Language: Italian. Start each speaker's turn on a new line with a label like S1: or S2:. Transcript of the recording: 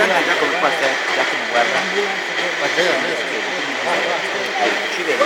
S1: Guardate già come qua stai, Giacomo, guarda. Guarda io non ci vede.